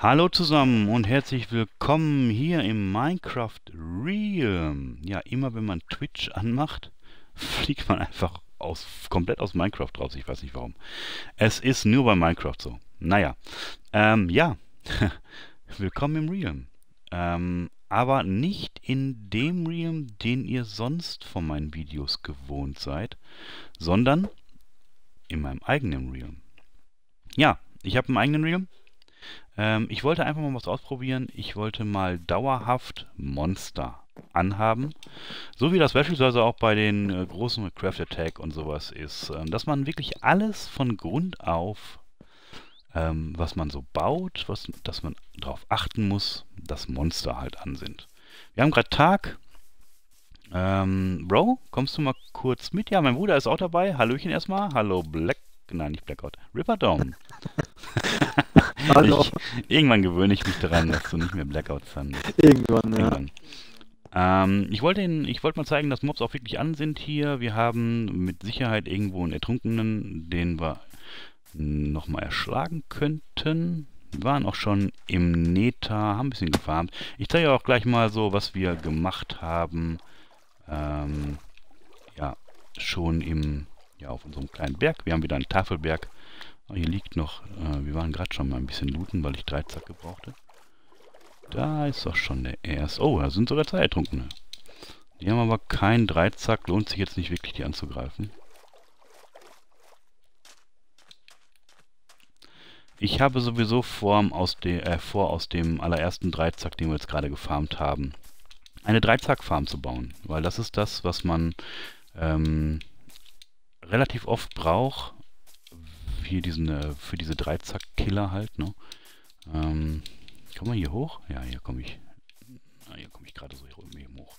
Hallo zusammen und herzlich willkommen hier im Minecraft Realm. Ja, immer wenn man Twitch anmacht, fliegt man einfach aus, komplett aus Minecraft raus. Ich weiß nicht warum. Es ist nur bei Minecraft so. Naja, ähm, ja, willkommen im Realm. Ähm, aber nicht in dem Realm, den ihr sonst von meinen Videos gewohnt seid, sondern in meinem eigenen Realm. Ja, ich habe einen eigenen Realm. Ähm, ich wollte einfach mal was ausprobieren. Ich wollte mal dauerhaft Monster anhaben. So wie das beispielsweise auch bei den äh, großen Craft Attack und sowas ist. Ähm, dass man wirklich alles von Grund auf, ähm, was man so baut, was, dass man darauf achten muss, dass Monster halt an sind. Wir haben gerade Tag. Ähm, Bro, kommst du mal kurz mit? Ja, mein Bruder ist auch dabei. Hallöchen erstmal. Hallo Black. Nein, nicht Blackout. Ripperdome. Hallo. Ich, irgendwann gewöhne ich mich daran, dass du nicht mehr Blackout fandest. Irgendwann, ja. Irgendwann. Ähm, ich wollte wollt mal zeigen, dass Mobs auch wirklich an sind hier. Wir haben mit Sicherheit irgendwo einen Ertrunkenen, den wir nochmal erschlagen könnten. Wir waren auch schon im Neta, haben ein bisschen gefarmt. Ich zeige auch gleich mal so, was wir gemacht haben. Ähm, ja, schon im, ja, auf unserem kleinen Berg. Wir haben wieder einen Tafelberg. Oh, hier liegt noch, äh, wir waren gerade schon mal ein bisschen looten, weil ich Dreizack gebrauchte. Da ist doch schon der erste. Oh, da sind sogar zwei Ertrunkene. Die haben aber keinen Dreizack, lohnt sich jetzt nicht wirklich, die anzugreifen. Ich habe sowieso vor aus, de, äh, vor, aus dem allerersten Dreizack, den wir jetzt gerade gefarmt haben, eine Dreizack-Farm zu bauen. Weil das ist das, was man ähm, relativ oft braucht. Hier diesen, äh, für diese Dreizack-Killer halt, ne? Ähm, Komm mal hier hoch? Ja, hier komme ich. Ah, hier komme ich gerade so hier eben hoch.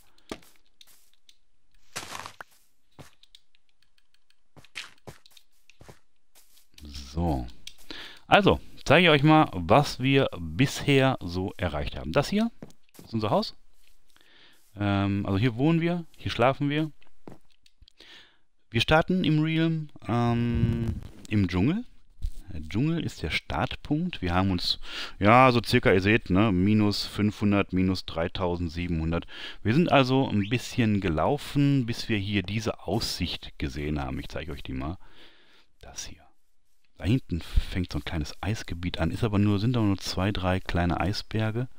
So. Also, zeige ich euch mal, was wir bisher so erreicht haben. Das hier ist unser Haus. Ähm, also hier wohnen wir, hier schlafen wir. Wir starten im Realm ähm, im Dschungel. Der Dschungel ist der Startpunkt. Wir haben uns, ja, so circa, ihr seht, ne, minus 500, minus 3700. Wir sind also ein bisschen gelaufen, bis wir hier diese Aussicht gesehen haben. Ich zeige euch die mal. Das hier. Da hinten fängt so ein kleines Eisgebiet an, ist aber nur, sind aber nur zwei, drei kleine Eisberge.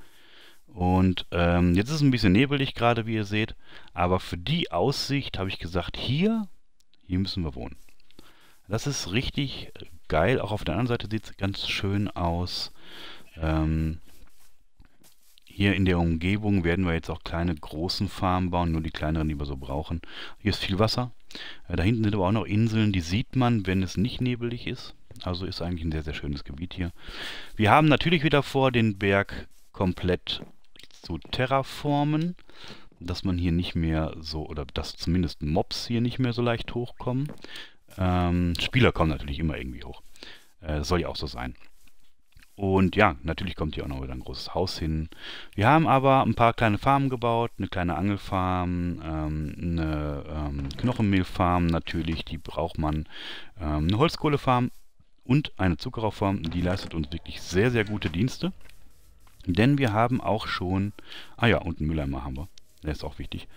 Und ähm, jetzt ist es ein bisschen nebelig gerade, wie ihr seht. Aber für die Aussicht habe ich gesagt, hier, hier müssen wir wohnen. Das ist richtig geil. Auch auf der anderen Seite sieht es ganz schön aus. Ähm, hier in der Umgebung werden wir jetzt auch kleine großen Farmen bauen, nur die kleineren, die wir so brauchen. Hier ist viel Wasser. Äh, da hinten sind aber auch noch Inseln, die sieht man, wenn es nicht nebelig ist. Also ist eigentlich ein sehr, sehr schönes Gebiet hier. Wir haben natürlich wieder vor, den Berg komplett zu terraformen, dass man hier nicht mehr so, oder dass zumindest Mobs hier nicht mehr so leicht hochkommen. Ähm, Spieler kommen natürlich immer irgendwie hoch. Äh, soll ja auch so sein. Und ja, natürlich kommt hier auch noch wieder ein großes Haus hin. Wir haben aber ein paar kleine Farmen gebaut, eine kleine Angelfarm, ähm, eine ähm, Knochenmehlfarm natürlich, die braucht man, ähm, eine Holzkohlefarm und eine Zuckerrohrfarm, die leistet uns wirklich sehr, sehr gute Dienste. Denn wir haben auch schon, ah ja, und einen Mülleimer haben wir, der ist auch wichtig.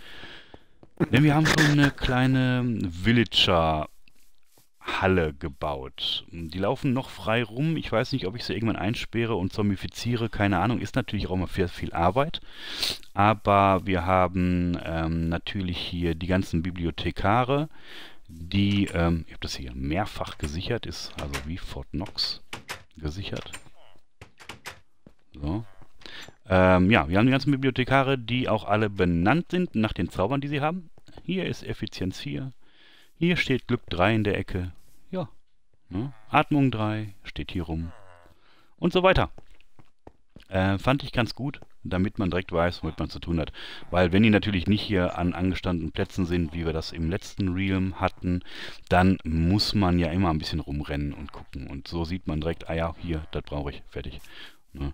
Denn wir haben schon eine kleine Villager Halle gebaut. Die laufen noch frei rum. Ich weiß nicht, ob ich sie irgendwann einsperre und zombifiziere. Keine Ahnung. Ist natürlich auch immer viel, viel Arbeit. Aber wir haben ähm, natürlich hier die ganzen Bibliothekare, die, ähm, ich habe das hier mehrfach gesichert, ist also wie Fort Knox gesichert. So. Ähm, ja, wir haben die ganzen Bibliothekare, die auch alle benannt sind nach den Zaubern, die sie haben. Hier ist Effizienz 4. Hier steht Glück 3 in der Ecke. Ja. Ne? Atmung 3 steht hier rum. Und so weiter. Äh, fand ich ganz gut, damit man direkt weiß, womit man zu tun hat. Weil wenn die natürlich nicht hier an angestandenen Plätzen sind, wie wir das im letzten Realm hatten, dann muss man ja immer ein bisschen rumrennen und gucken. Und so sieht man direkt, ah ja, hier, das brauche ich, fertig. Ne?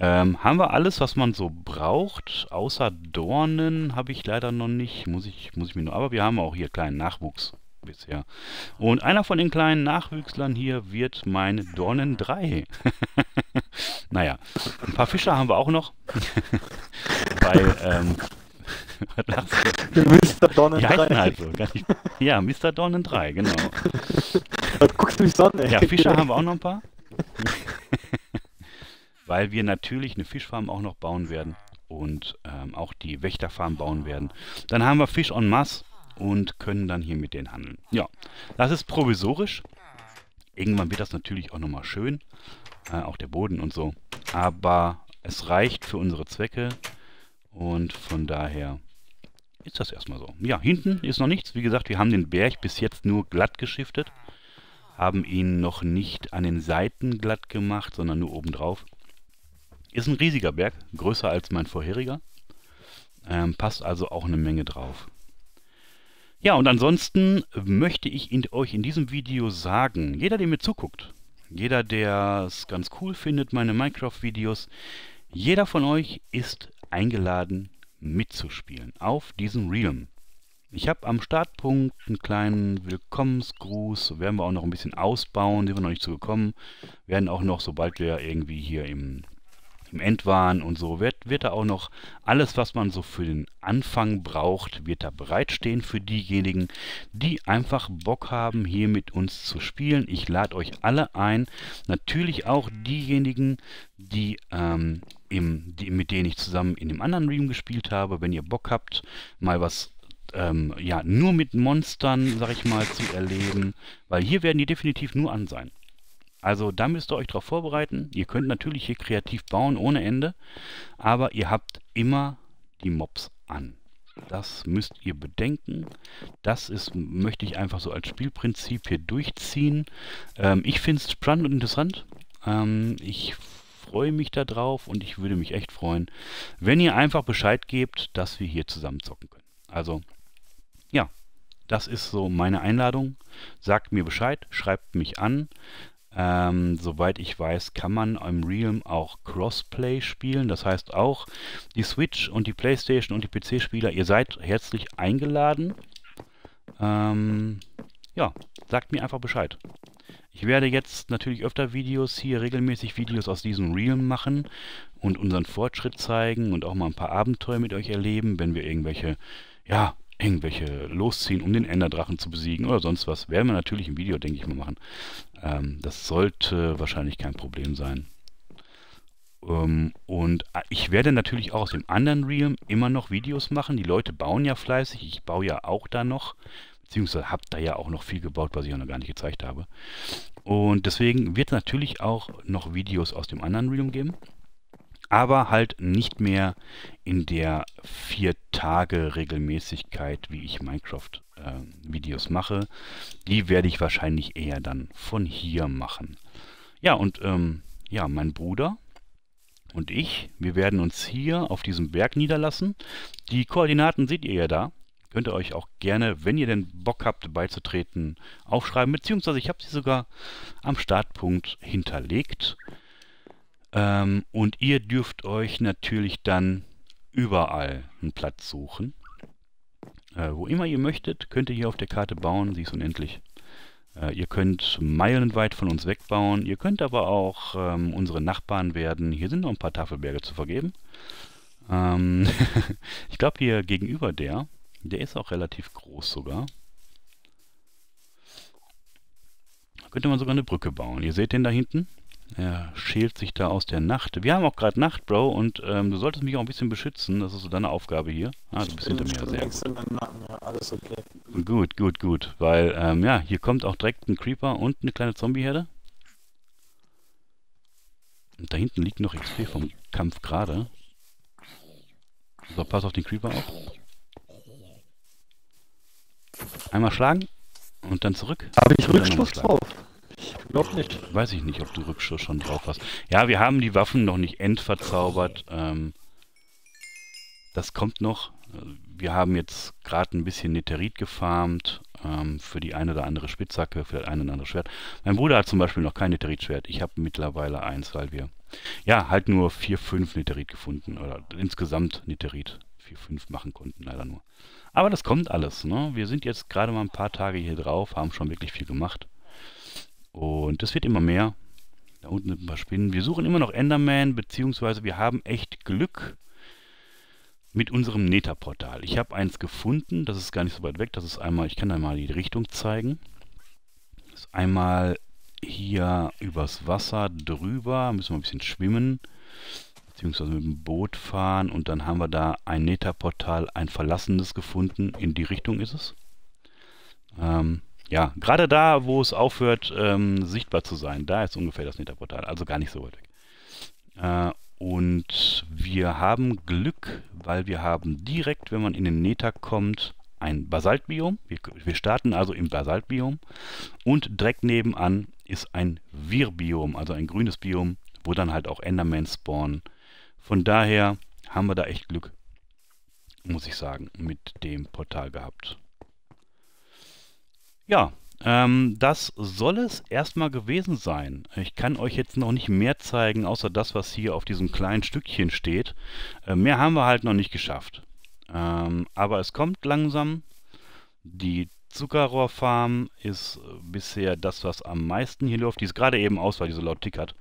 Ähm, haben wir alles, was man so braucht, außer Dornen habe ich leider noch nicht, muss ich, muss ich mir nur, aber wir haben auch hier kleinen Nachwuchs bisher. Und einer von den kleinen Nachwüchslern hier wird mein Dornen 3. Naja, ein paar Fischer haben wir auch noch. Weil, ähm, was lachst du? Mr. Die heißen halt so. Ja, Mr. Donnen 3, genau. Was guckst du mich so an, ey? Ja, Fischer haben wir auch noch ein paar. Weil wir natürlich eine Fischfarm auch noch bauen werden und ähm, auch die Wächterfarm bauen werden. Dann haben wir Fisch en masse und können dann hier mit denen handeln. Ja, das ist provisorisch. Irgendwann wird das natürlich auch nochmal schön. Äh, auch der Boden und so. Aber es reicht für unsere Zwecke. Und von daher ist das erstmal so. Ja, hinten ist noch nichts. Wie gesagt, wir haben den Berg bis jetzt nur glatt geschiftet. Haben ihn noch nicht an den Seiten glatt gemacht, sondern nur obendrauf. Ist ein riesiger Berg, größer als mein vorheriger. Ähm, passt also auch eine Menge drauf. Ja, und ansonsten möchte ich in, euch in diesem Video sagen, jeder, der mir zuguckt, jeder, der es ganz cool findet, meine Minecraft-Videos, jeder von euch ist eingeladen, mitzuspielen auf diesem Realm. Ich habe am Startpunkt einen kleinen Willkommensgruß, werden wir auch noch ein bisschen ausbauen, sind wir noch nicht zu gekommen, werden auch noch, sobald wir irgendwie hier im im Endwahn und so, wird, wird da auch noch alles, was man so für den Anfang braucht, wird da bereitstehen für diejenigen, die einfach Bock haben, hier mit uns zu spielen. Ich lade euch alle ein, natürlich auch diejenigen, die, ähm, im, die, mit denen ich zusammen in dem anderen Realm gespielt habe. Wenn ihr Bock habt, mal was ähm, ja, nur mit Monstern, sag ich mal, zu erleben, weil hier werden die definitiv nur an sein. Also da müsst ihr euch darauf vorbereiten. Ihr könnt natürlich hier kreativ bauen ohne Ende, aber ihr habt immer die Mobs an. Das müsst ihr bedenken. Das ist, möchte ich einfach so als Spielprinzip hier durchziehen. Ähm, ich finde es spannend und interessant. Ähm, ich freue mich darauf und ich würde mich echt freuen, wenn ihr einfach Bescheid gebt, dass wir hier zusammen zocken können. Also, ja, das ist so meine Einladung. Sagt mir Bescheid, schreibt mich an. Ähm, soweit ich weiß, kann man im Realm auch Crossplay spielen. Das heißt auch die Switch und die Playstation und die PC-Spieler, ihr seid herzlich eingeladen. Ähm, ja, sagt mir einfach Bescheid. Ich werde jetzt natürlich öfter Videos hier, regelmäßig Videos aus diesem Realm machen und unseren Fortschritt zeigen und auch mal ein paar Abenteuer mit euch erleben, wenn wir irgendwelche, ja, irgendwelche losziehen, um den Enderdrachen zu besiegen oder sonst was. Werden wir natürlich im Video, denke ich mal, machen. Ähm, das sollte wahrscheinlich kein Problem sein. Ähm, und äh, ich werde natürlich auch aus dem anderen Realm immer noch Videos machen. Die Leute bauen ja fleißig. Ich baue ja auch da noch. Beziehungsweise habe da ja auch noch viel gebaut, was ich auch noch gar nicht gezeigt habe. Und deswegen wird es natürlich auch noch Videos aus dem anderen Realm geben aber halt nicht mehr in der vier Tage Regelmäßigkeit, wie ich Minecraft äh, Videos mache. Die werde ich wahrscheinlich eher dann von hier machen. Ja, und ähm, ja, mein Bruder und ich, wir werden uns hier auf diesem Berg niederlassen. Die Koordinaten seht ihr ja da. Könnt ihr euch auch gerne, wenn ihr denn Bock habt, beizutreten, aufschreiben. Beziehungsweise ich habe sie sogar am Startpunkt hinterlegt. Ähm, und ihr dürft euch natürlich dann überall einen Platz suchen. Äh, wo immer ihr möchtet, könnt ihr hier auf der Karte bauen, sie ist unendlich. Äh, ihr könnt meilenweit von uns wegbauen, ihr könnt aber auch ähm, unsere Nachbarn werden. Hier sind noch ein paar Tafelberge zu vergeben. Ähm ich glaube hier gegenüber der, der ist auch relativ groß sogar. Da könnte man sogar eine Brücke bauen. Ihr seht den da hinten? Er schält sich da aus der Nacht. Wir haben auch gerade Nacht, Bro, und ähm, du solltest mich auch ein bisschen beschützen. Das ist so deine Aufgabe hier. Ah, du bist hinter mir, sehr gut. Ja, alles okay. Gut, gut, gut. Weil, ähm, ja, hier kommt auch direkt ein Creeper und eine kleine Zombieherde. Und da hinten liegt noch XP vom Kampf gerade. So, pass auf den Creeper auf. Einmal schlagen und dann zurück. Habe ich Rückstoß drauf? Noch nicht. Weiß ich nicht, ob du Rückschuss schon drauf hast. Ja, wir haben die Waffen noch nicht endverzaubert. Ähm, das kommt noch. Wir haben jetzt gerade ein bisschen Netterit gefarmt ähm, für die eine oder andere Spitzhacke, für das eine oder andere Schwert. Mein Bruder hat zum Beispiel noch kein Netterit-Schwert. Ich habe mittlerweile eins, weil wir ja halt nur 4, 5 Netterit gefunden oder insgesamt Netterit 4, 5 machen konnten, leider nur. Aber das kommt alles. Ne? Wir sind jetzt gerade mal ein paar Tage hier drauf, haben schon wirklich viel gemacht. Und es wird immer mehr. Da unten sind ein paar Spinnen. Wir suchen immer noch Enderman, beziehungsweise wir haben echt Glück mit unserem Nether-Portal. Ich habe eins gefunden, das ist gar nicht so weit weg. Das ist einmal, ich kann da mal die Richtung zeigen. Das ist einmal hier übers Wasser drüber, müssen wir ein bisschen schwimmen, beziehungsweise mit dem Boot fahren und dann haben wir da ein Nether-Portal, ein verlassenes gefunden. In die Richtung ist es. Ähm, ja, gerade da, wo es aufhört, ähm, sichtbar zu sein, da ist ungefähr das Nether-Portal, also gar nicht so weit weg. Äh, und wir haben Glück, weil wir haben direkt, wenn man in den Nether kommt, ein Basaltbiom. Wir, wir starten also im Basaltbiom und direkt nebenan ist ein Wirbiom, also ein grünes Biom, wo dann halt auch Enderman spawnen. Von daher haben wir da echt Glück, muss ich sagen, mit dem Portal gehabt. Ja, ähm, das soll es erstmal gewesen sein. Ich kann euch jetzt noch nicht mehr zeigen, außer das, was hier auf diesem kleinen Stückchen steht. Äh, mehr haben wir halt noch nicht geschafft. Ähm, aber es kommt langsam. Die Zuckerrohrfarm ist bisher das, was am meisten hier läuft. Die ist gerade eben aus, weil die so laut tickert.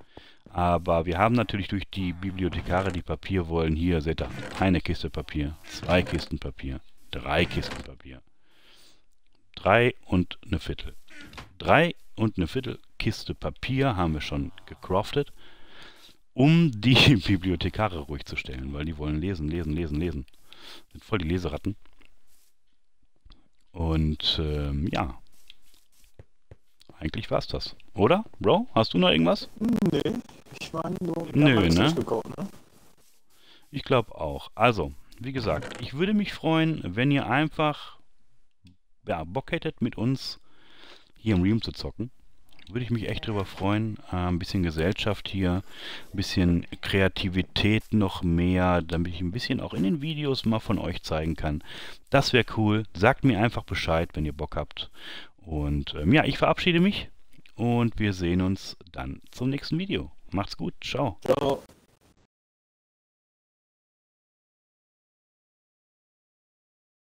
Aber wir haben natürlich durch die Bibliothekare, die Papier wollen, hier seht ihr, eine Kiste Papier, zwei Kisten Papier, drei Kisten Papier. Drei und eine Viertel. Drei und eine Viertel Kiste Papier haben wir schon gecraftet, um die Bibliothekare ruhig zu stellen, weil die wollen lesen, lesen, lesen, lesen. Sind voll die Leseratten. Und ähm, ja, eigentlich war's das. Oder, Bro? Hast du noch irgendwas? Nee, ich meine nur, Nö, ne? Gekommen, ne? Ich glaube auch. Also, wie gesagt, ich würde mich freuen, wenn ihr einfach ja, Bock hättet, mit uns hier im Realm zu zocken. Würde ich mich echt drüber freuen. Äh, ein bisschen Gesellschaft hier, ein bisschen Kreativität noch mehr, damit ich ein bisschen auch in den Videos mal von euch zeigen kann. Das wäre cool. Sagt mir einfach Bescheid, wenn ihr Bock habt. Und ähm, ja, ich verabschiede mich und wir sehen uns dann zum nächsten Video. Macht's gut. Ciao. Ciao.